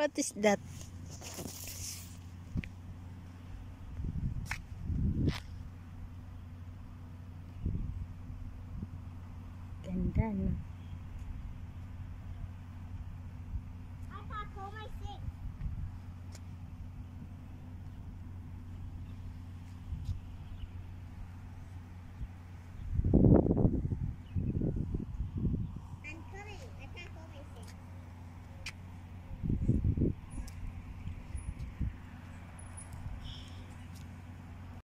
What is that? Ganda, no?